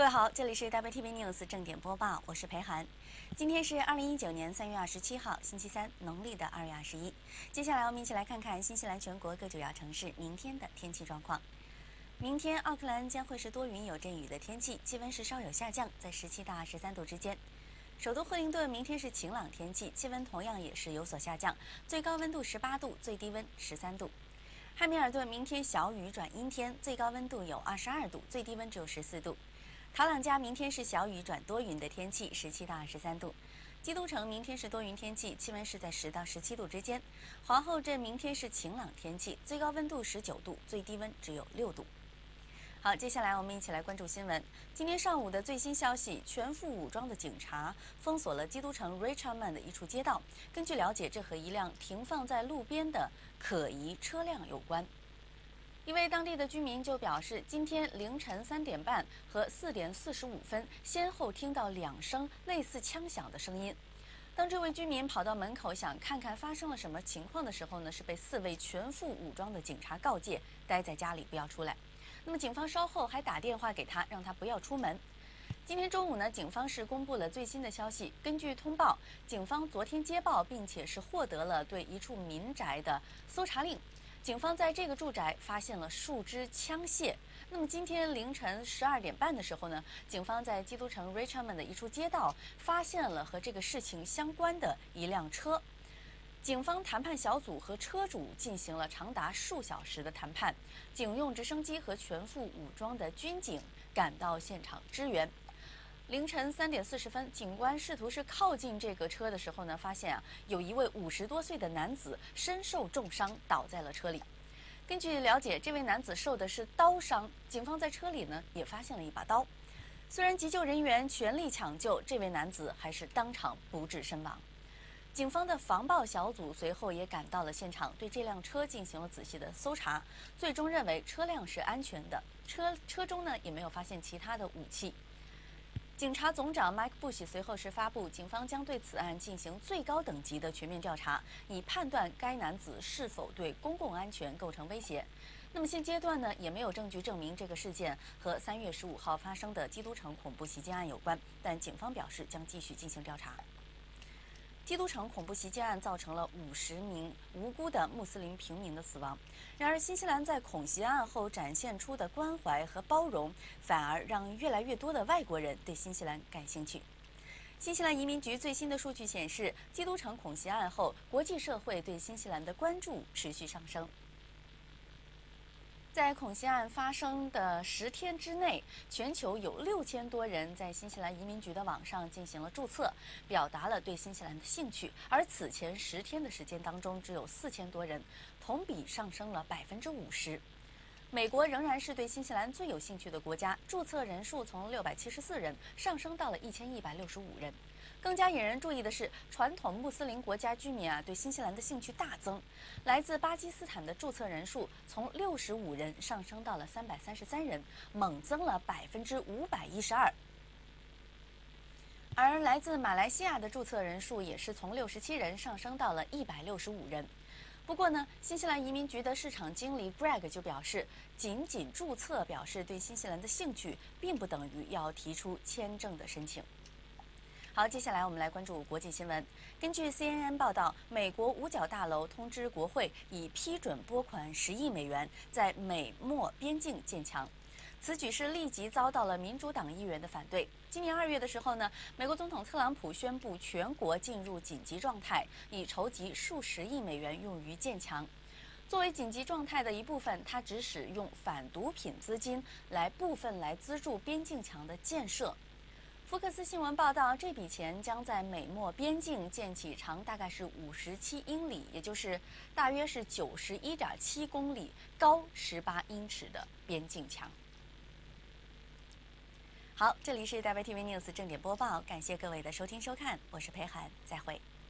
各位好，这里是 WTV News 正点播报，我是裴涵。今天是二零一九年三月二十七号，星期三，农历的二月二十一。接下来我们一起来看看新西兰全国各主要城市明天的天气状况。明天奥克兰将会是多云有阵雨的天气，气温是稍有下降，在十七到二十三度之间。首都惠灵顿明天是晴朗天气，气温同样也是有所下降，最高温度十八度，最低温十三度。汉密尔顿明天小雨转阴天，最高温度有二十二度，最低温只有十四度。陶朗加明天是小雨转多云的天气，十七到二十三度。基督城明天是多云天气，气温是在十到十七度之间。皇后镇明天是晴朗天气，最高温度十九度，最低温只有六度。好，接下来我们一起来关注新闻。今天上午的最新消息，全副武装的警察封锁了基督城 Richmond 的一处街道。根据了解，这和一辆停放在路边的可疑车辆有关。一位当地的居民就表示，今天凌晨三点半和四点四十五分，先后听到两声类似枪响的声音。当这位居民跑到门口想看看发生了什么情况的时候呢，是被四位全副武装的警察告诫待在家里不要出来。那么警方稍后还打电话给他，让他不要出门。今天中午呢，警方是公布了最新的消息。根据通报，警方昨天接报，并且是获得了对一处民宅的搜查令。警方在这个住宅发现了数支枪械。那么今天凌晨十二点半的时候呢，警方在基督城 Richmond 的一处街道发现了和这个事情相关的一辆车。警方谈判小组和车主进行了长达数小时的谈判，警用直升机和全副武装的军警赶到现场支援。凌晨三点四十分，警官试图是靠近这个车的时候呢，发现啊，有一位五十多岁的男子身受重伤，倒在了车里。根据了解，这位男子受的是刀伤。警方在车里呢也发现了一把刀。虽然急救人员全力抢救，这位男子还是当场不治身亡。警方的防暴小组随后也赶到了现场，对这辆车进行了仔细的搜查，最终认为车辆是安全的，车车中呢也没有发现其他的武器。警察总长 Mike Bush 随后是发布，警方将对此案进行最高等级的全面调查，以判断该男子是否对公共安全构成威胁。那么现阶段呢，也没有证据证明这个事件和三月十五号发生的基督城恐怖袭击案有关，但警方表示将继续进行调查。基督城恐怖袭击案造成了五十名无辜的穆斯林平民的死亡。然而，新西兰在恐袭案后展现出的关怀和包容，反而让越来越多的外国人对新西兰感兴趣。新西兰移民局最新的数据显示，基督城恐袭案后，国际社会对新西兰的关注持续上升。在恐袭案发生的十天之内，全球有六千多人在新西兰移民局的网上进行了注册，表达了对新西兰的兴趣。而此前十天的时间当中，只有四千多人，同比上升了百分之五十。美国仍然是对新西兰最有兴趣的国家，注册人数从六百七十四人上升到了一千一百六十五人。更加引人注意的是，传统穆斯林国家居民啊对新西兰的兴趣大增。来自巴基斯坦的注册人数从六十五人上升到了三百三十三人，猛增了百分之五百一十二。而来自马来西亚的注册人数也是从六十七人上升到了一百六十五人。不过呢，新西兰移民局的市场经理 Greg 就表示，仅仅注册表示对新西兰的兴趣，并不等于要提出签证的申请。好，接下来我们来关注国际新闻。根据 CNN 报道，美国五角大楼通知国会已批准拨款十亿美元，在美墨边境建墙。此举是立即遭到了民主党议员的反对。今年二月的时候呢，美国总统特朗普宣布全国进入紧急状态，以筹集数十亿美元用于建墙。作为紧急状态的一部分，他只使用反毒品资金来部分来资助边境墙的建设。福克斯新闻报道，这笔钱将在美墨边境建起长大概是五十七英里，也就是大约是九十一点七公里、高十八英尺的边境墙。好，这里是大 V TV News 正点播报，感谢各位的收听收看，我是裴涵，再会。